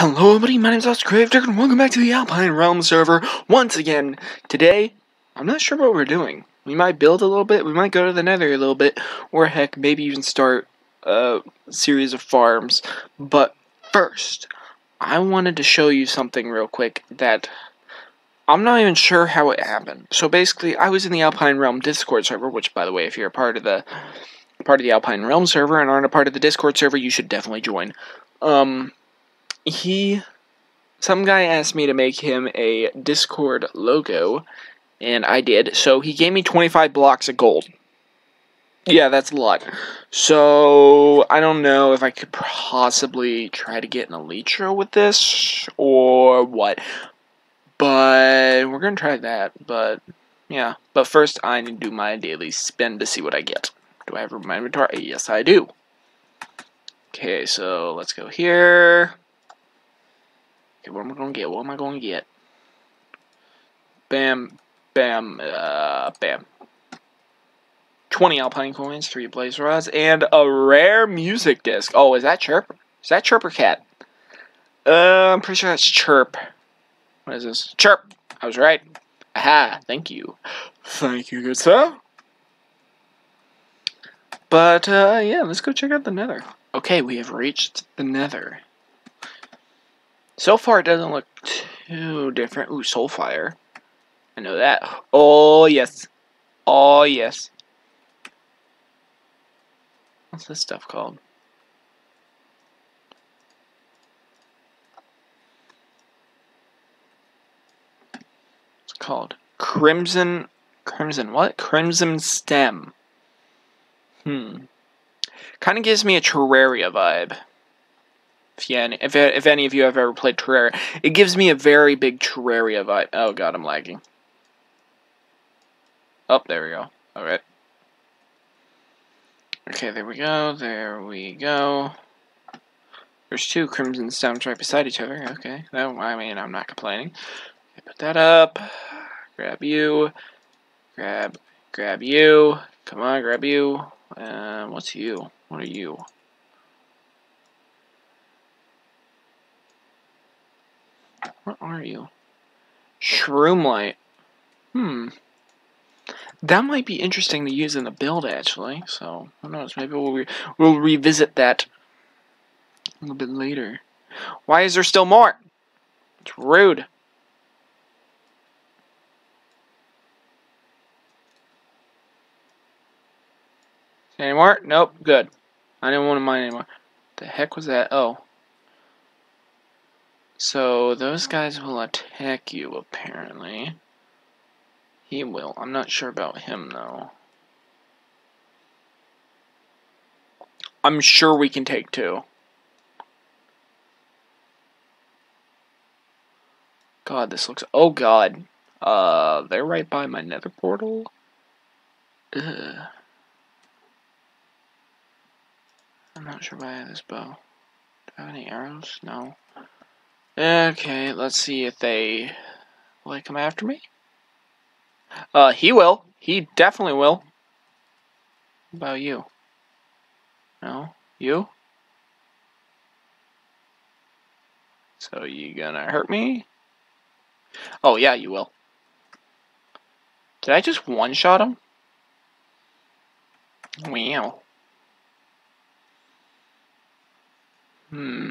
Hello everybody, my name is Oscar Crafter and welcome back to the Alpine Realm server once again. Today, I'm not sure what we're doing. We might build a little bit, we might go to the nether a little bit, or heck, maybe even start a series of farms. But first, I wanted to show you something real quick that I'm not even sure how it happened. So basically, I was in the Alpine Realm Discord server, which by the way, if you're a part of the part of the Alpine Realm server and aren't a part of the Discord server, you should definitely join. Um he some guy asked me to make him a Discord logo, and I did. So he gave me 25 blocks of gold. Yeah, that's a lot. So I don't know if I could possibly try to get an elytra with this or what. But we're gonna try that. But yeah. But first I need to do my daily spend to see what I get. Do I have my inventory? Yes I do. Okay, so let's go here. Okay, what am I gonna get? What am I gonna get? Bam, bam, uh, bam. 20 alpine coins, 3 blaze rods, and a rare music disc. Oh, is that Chirp? Is that Chirp or Cat? Uh, I'm pretty sure that's Chirp. What is this? Chirp! I was right. Aha, thank you. Thank you, good sir. But, uh, yeah, let's go check out the nether. Okay, we have reached the nether. So far, it doesn't look too different. Ooh, Soulfire. I know that. Oh, yes. Oh, yes. What's this stuff called? It's called Crimson... Crimson what? Crimson Stem. Hmm. Kind of gives me a Terraria vibe. If, if, if any of you have ever played Terraria, it gives me a very big Terraria vibe. Oh god, I'm lagging. Oh, there we go. Alright. Okay, there we go, there we go. There's two Crimson Stones right beside each other. Okay, no, I mean, I'm not complaining. put that up. Grab you. Grab, grab you. Come on, grab you. Uh, what's you? What are you? What are you? Shroomlight. Hmm. That might be interesting to use in the build, actually. So, who knows? Maybe we'll, re we'll revisit that a little bit later. Why is there still more? It's rude. Any more? Nope. Good. I didn't want to mine anymore. The heck was that? Oh. So, those guys will attack you, apparently. He will. I'm not sure about him, though. I'm sure we can take two. God, this looks... Oh, God. Uh, they're right by my nether portal? Ugh. I'm not sure why I have this bow. Do I have any arrows? No. Okay, let's see if they will they come after me. Uh, he will. He definitely will. What about you? No, you. So you gonna hurt me? Oh yeah, you will. Did I just one shot him? Wow. Hmm.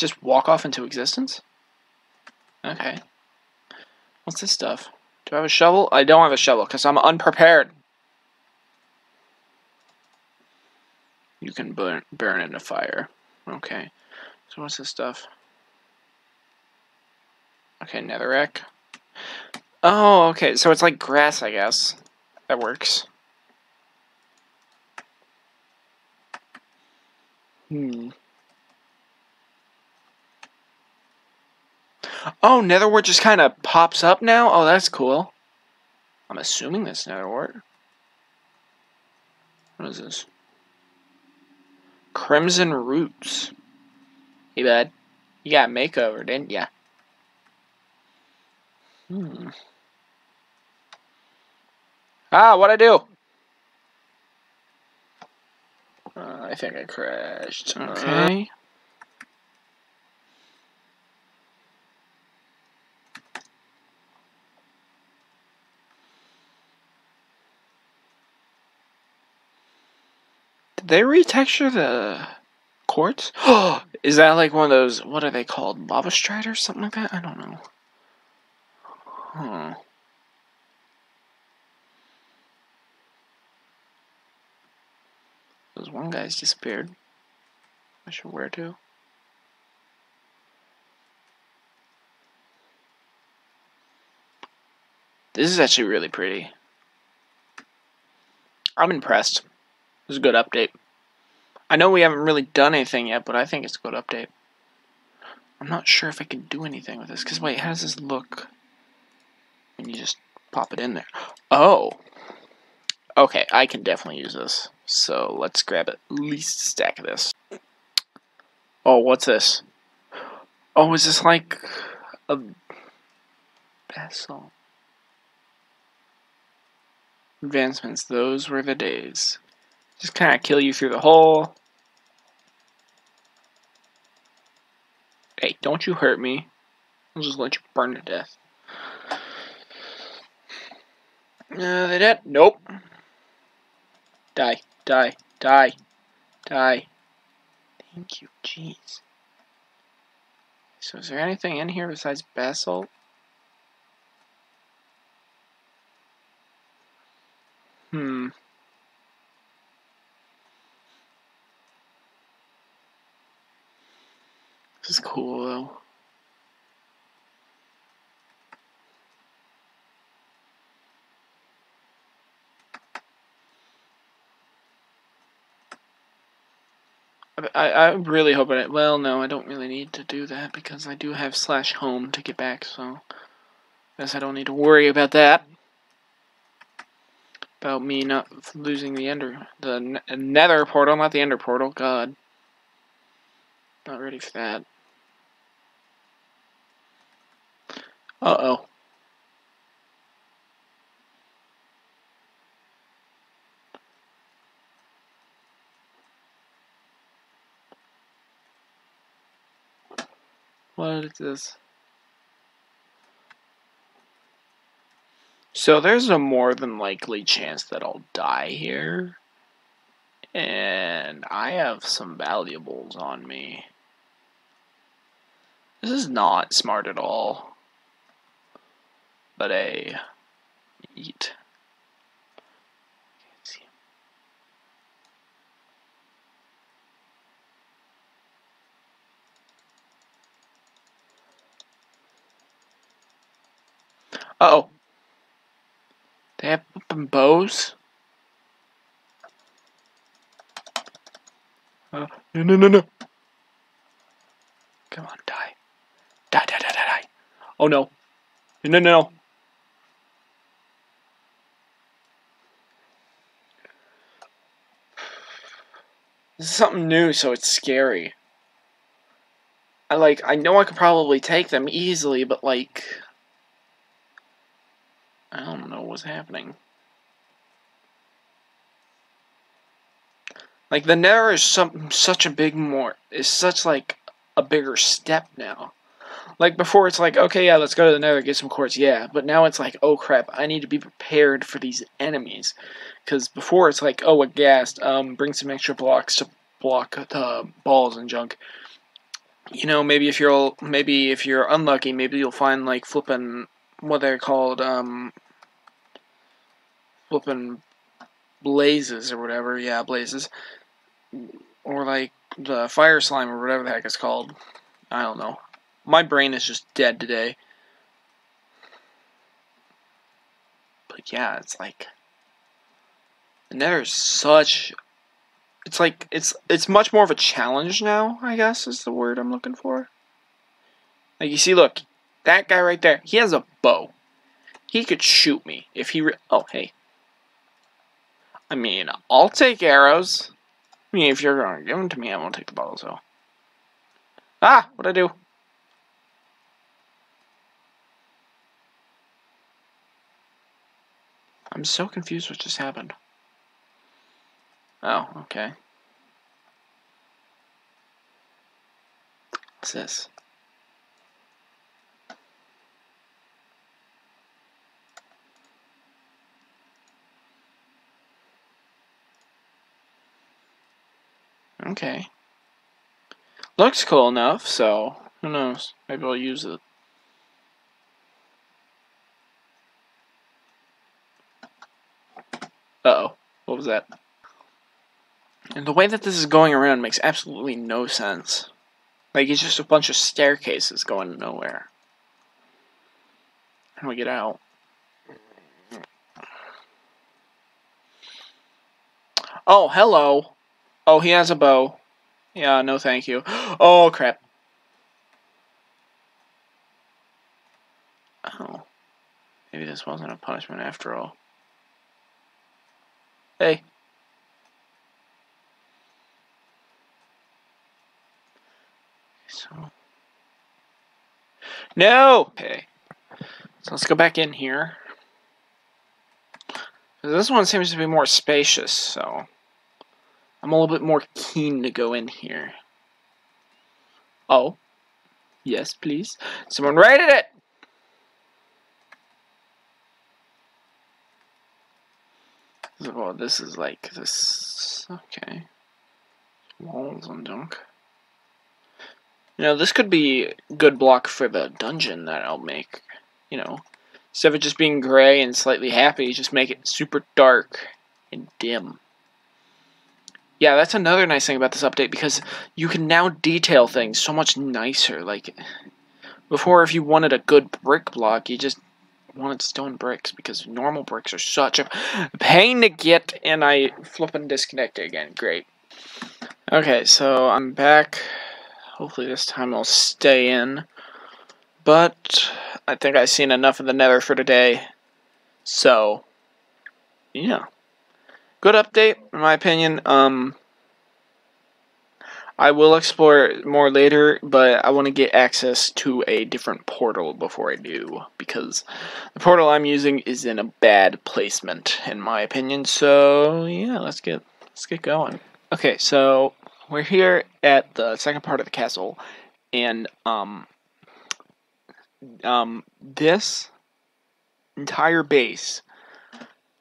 Just walk off into existence? Okay. What's this stuff? Do I have a shovel? I don't have a shovel, because I'm unprepared. You can burn, burn in a fire. Okay. So what's this stuff? Okay, netherrack. Oh, okay, so it's like grass, I guess. That works. Hmm. Oh, netherwort just kind of pops up now? Oh, that's cool. I'm assuming that's netherwort. What is this? Crimson Roots. Hey, bud. You got makeover, didn't ya? Hmm. Ah, what I do? Uh, I think I crashed. Okay. Uh -huh. They retexture the quartz? Is that like one of those? What are they called? Lava striders, something like that? I don't know. Huh. Those one guy's disappeared. Not sure where to. This is actually really pretty. I'm impressed. Is a good update. I know we haven't really done anything yet, but I think it's a good update. I'm not sure if I can do anything with this, because wait, how does this look? And you just pop it in there. Oh! Okay, I can definitely use this. So let's grab at least a stack of this. Oh, what's this? Oh, is this like a vessel? Advancements, those were the days. Just kind of kill you through the hole. Hey, don't you hurt me. I'll just let you burn to death. Uh, they dead? Nope. Die, die, die, die. Thank you, jeez. So is there anything in here besides basalt? Hmm. This is cool though. I, I really hope it. Well, no, I don't really need to do that because I do have slash home to get back, so I guess I don't need to worry about that. About me not losing the ender, the nether portal, not the ender portal. God, not ready for that. Uh oh. What is this? So there's a more than likely chance that I'll die here. And I have some valuables on me. This is not smart at all. But a eat. Uh oh. They have bows? Uh, no, no, no, no. Come on, die. Die, die, die, die, die. Oh no. No, no, no. This is something new, so it's scary. I like, I know I could probably take them easily, but like, I don't know what's happening. Like the Nether is some such a big more is such like a bigger step now. Like before it's like, okay, yeah, let's go to the Nether, get some quartz, yeah. But now it's like, oh crap, I need to be prepared for these enemies. Because before it's like, oh, a ghast, um, bring some extra blocks to block the balls and junk. You know, maybe if you're all maybe if you're unlucky, maybe you'll find like flipping what they're called, um, flipping blazes or whatever. Yeah, blazes. Or like the fire slime or whatever the heck it's called. I don't know. My brain is just dead today. But yeah, it's like the Nether is such it's like it's it's much more of a challenge now, I guess is the word I'm looking for. Like you see, look, that guy right there, he has a bow. He could shoot me if he. oh, hey. I mean, I'll take arrows. I mean, if you're to give them to me, I won't take the bow, so. Ah, what'd I do? I'm so confused what just happened. Oh, okay. What's this? Okay. Looks cool enough, so who knows? Maybe I'll use it. What was that? And the way that this is going around makes absolutely no sense. Like, it's just a bunch of staircases going nowhere. How do we get out? Oh, hello. Oh, he has a bow. Yeah, no thank you. Oh, crap. Oh. Maybe this wasn't a punishment after all. Hey. So. No! Okay. So let's go back in here. This one seems to be more spacious, so I'm a little bit more keen to go in here. Oh. Yes, please. Someone rated it! Oh, this is like this. Okay. Walls and junk. You know, this could be good block for the dungeon that I'll make. You know, instead of just being gray and slightly happy, just make it super dark and dim. Yeah, that's another nice thing about this update because you can now detail things so much nicer. Like, before, if you wanted a good brick block, you just wanted stone bricks because normal bricks are such a pain to get, and I flip and disconnect again. Great. Okay, so I'm back. Hopefully this time I'll stay in. But I think I've seen enough of the nether for today. So, yeah. Good update, in my opinion. Um, I will explore more later, but I want to get access to a different portal before I do, because the portal I'm using is in a bad placement, in my opinion. So yeah, let's get let's get going. Okay, so we're here at the second part of the castle, and um, um, this entire base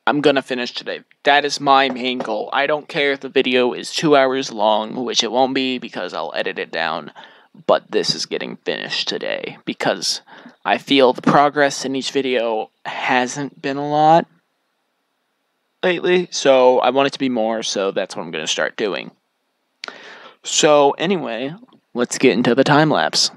I'm gonna finish today. That is my main goal. I don't care if the video is two hours long, which it won't be because I'll edit it down, but this is getting finished today because I feel the progress in each video hasn't been a lot lately, so I want it to be more, so that's what I'm gonna start doing. So, anyway, let's get into the time lapse.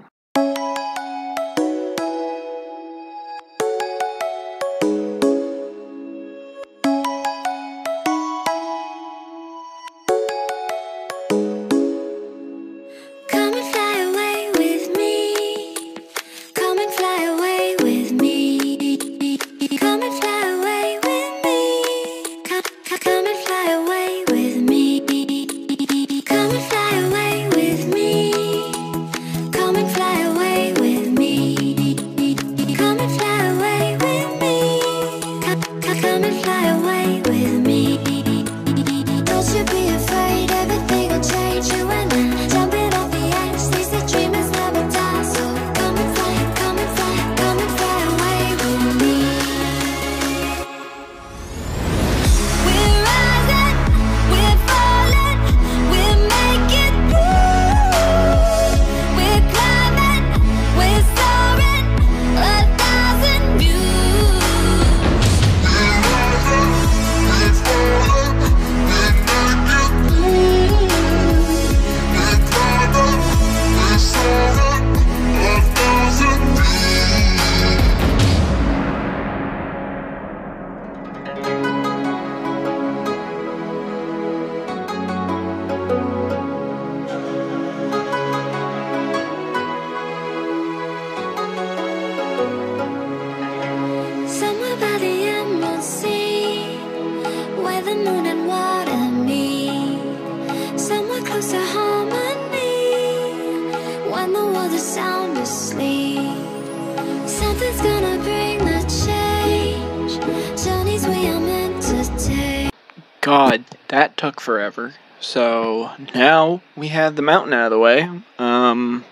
God, that took forever. So now we have the mountain out of the way. Um,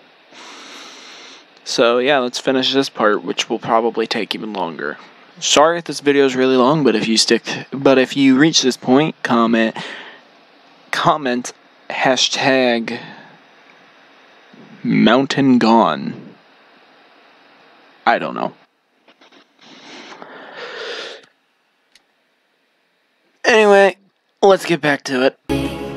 So yeah, let's finish this part, which will probably take even longer. Sorry if this video is really long, but if you stick, but if you reach this point, comment, comment, hashtag, mountain gone. I don't know. Anyway, let's get back to it.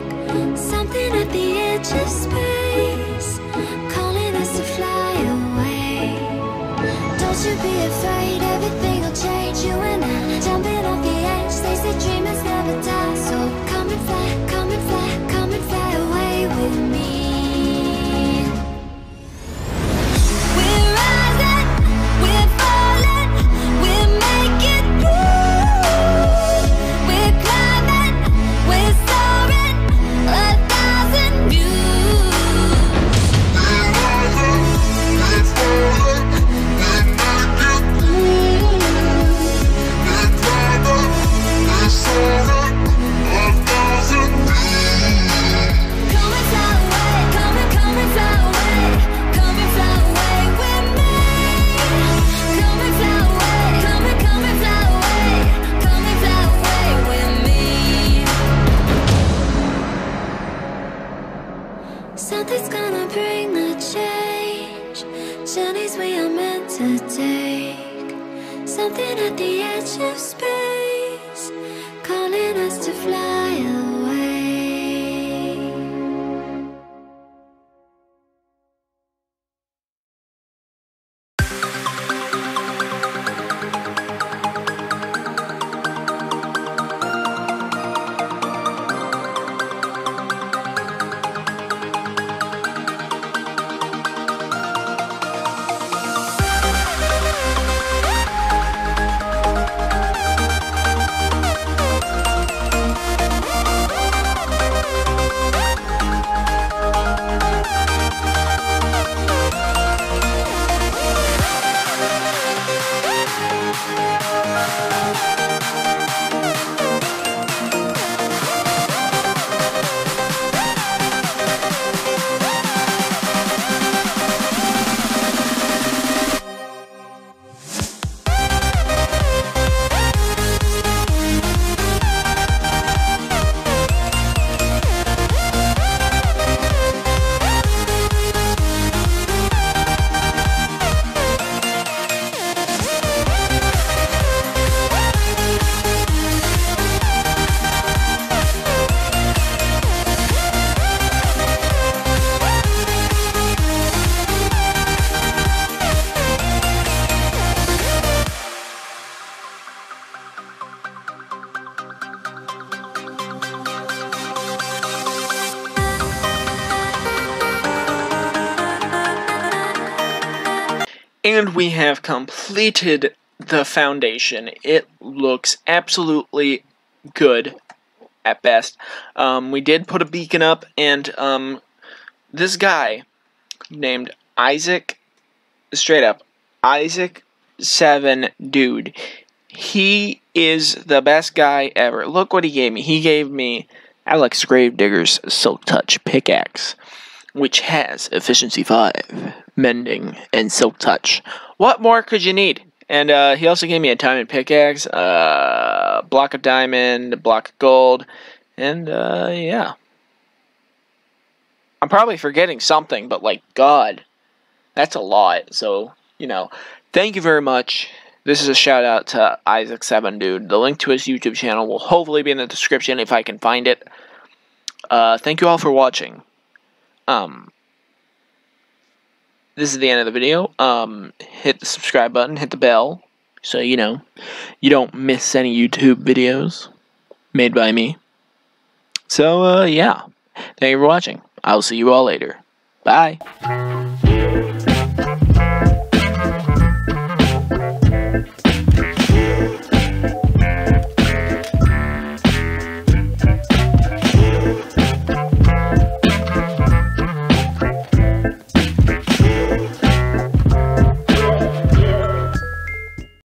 And we have completed the foundation. It looks absolutely good at best. Um, we did put a beacon up, and um, this guy named Isaac, straight up, Isaac Seven Dude. He is the best guy ever. Look what he gave me. He gave me Alex Gravedigger's Silk Touch pickaxe, which has efficiency 5, mending, and silk touch. What more could you need? And uh, he also gave me a diamond pickaxe, uh, block of diamond, a block of gold, and uh, yeah. I'm probably forgetting something, but like, God, that's a lot. So, you know, thank you very much. This is a shout out to Isaac7 Dude. The link to his YouTube channel will hopefully be in the description if I can find it. Uh, thank you all for watching. Um, this is the end of the video. Um, hit the subscribe button, hit the bell, so you know you don't miss any YouTube videos made by me. So, uh, yeah. Thank you for watching. I'll see you all later. Bye.